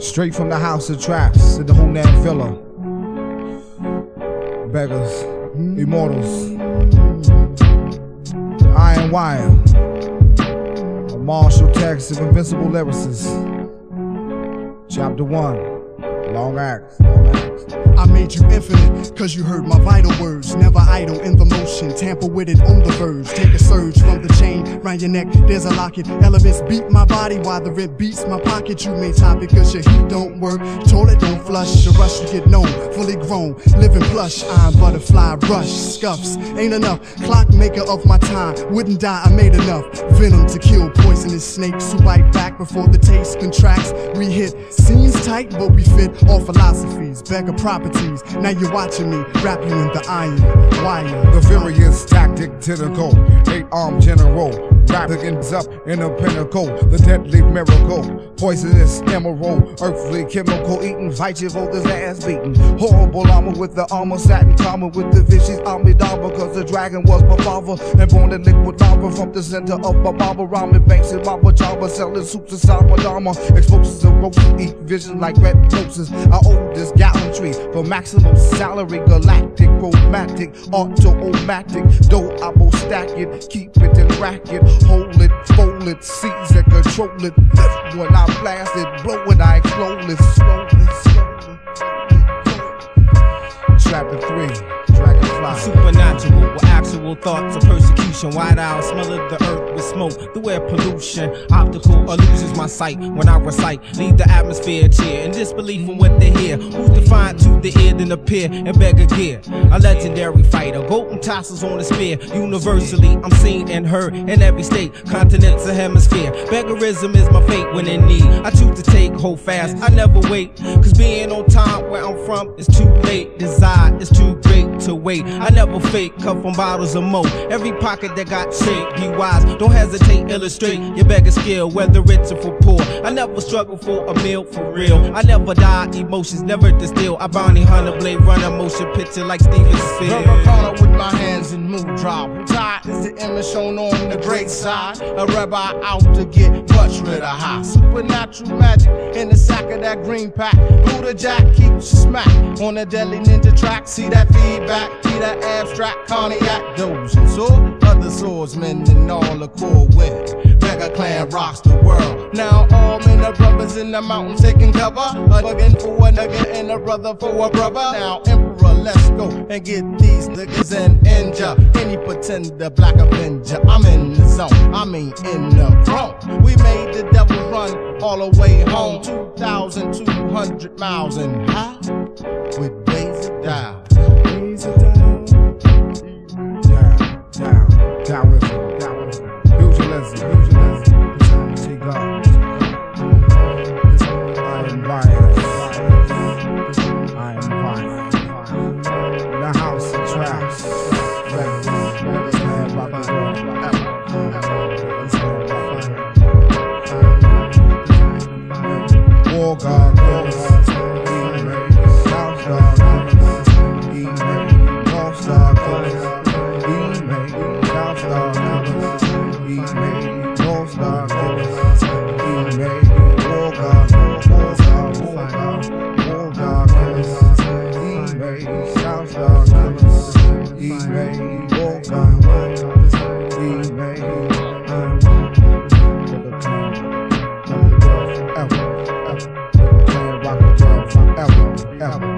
Straight from the house of traps in the Hunan Villa. Beggars, immortals. Iron Wire. A martial text of invincible lyricists. Chapter 1. Long axe. Long axe. I made you infinite, cause you heard my vital words. Never idle in the motion, tamper with it on the verge. Take a surge from the chain round your neck, there's a locket. Elements beat my body while the rent beats my pocket. You made topic cause your heat don't work. Toilet don't flush, the rush to get known. Fully grown, living plush. I'm butterfly rush, scuffs. Ain't enough, Clockmaker of my time. Wouldn't die, I made enough. Venom to kill poisonous snakes who bite back before the taste contracts. We hit scenes tight, but we fit all philosophies. Beggar Now you're watching me wrap you in the iron wire. The furious tactic to the goal. Eight armed general. Begins up in a pinnacle. The deadly miracle. Poisonous emerald. Earthly chemical eating. Your voters ass beaten. Horrible armor with the armor. Sat in common with the vicious Amidala. Cause the dragon was my father. And born in liquid lava from the center of my marble. Ramen banks in my pajama. Selling soups of Samadama. Explosives and ropes. Eat vision like red noses. I owe this gallantry for maximum salary. Galactic, romantic, automatic. Dough, I will stack it. Keep it and rack it. Hold it, fold it, seize it, control it. Lift when I blast it, blow when I explode it. Slowly, slowly. 3 Dragonfly. Thoughts of persecution. White owl, smell of the earth with smoke, the air pollution. Optical illusions my sight when I recite. Leave the atmosphere cheer and disbelief in what they hear. Who's defined to the ear than appear and beg a gear? A legendary fighter, golden tassels on the spear. Universally, I'm seen and heard in every state, continents, and hemisphere. Beggarism is my fate when in need. I choose to take hold fast, I never wait. Cause being on time where I'm from is too late. Desire is too great to wait. I never fake, cut from bottles of mo. Every pocket that got shake, be wise. Don't hesitate, illustrate your beggar skill, whether it's or for poor. I never struggle for a meal for real. I never die, emotions never distill. I bounty hunter blade, run a motion picture like Steven Spielberg. Rubber corner with my hands in mood drop. Tied is the image shown on the great side. A rabbi out to get much rid of high. Supernatural magic in the sack of that green pack. Buddha Jack keeps smack on the deadly ninja track. See that feedback, see that abstract cognac dozing. So other swordsmen and all the cool with. Mega clan rocks the world. Now all men are brothers in the mountains taking cover. A bugging for a nugget and a brother for a brother. Now emperor, let's go and get these niggas and injure any pretender black avenger. I'm in the zone, I mean in the throne. We made the devil run all the way home. 2,200 miles and high with Daisy Dial. Ever,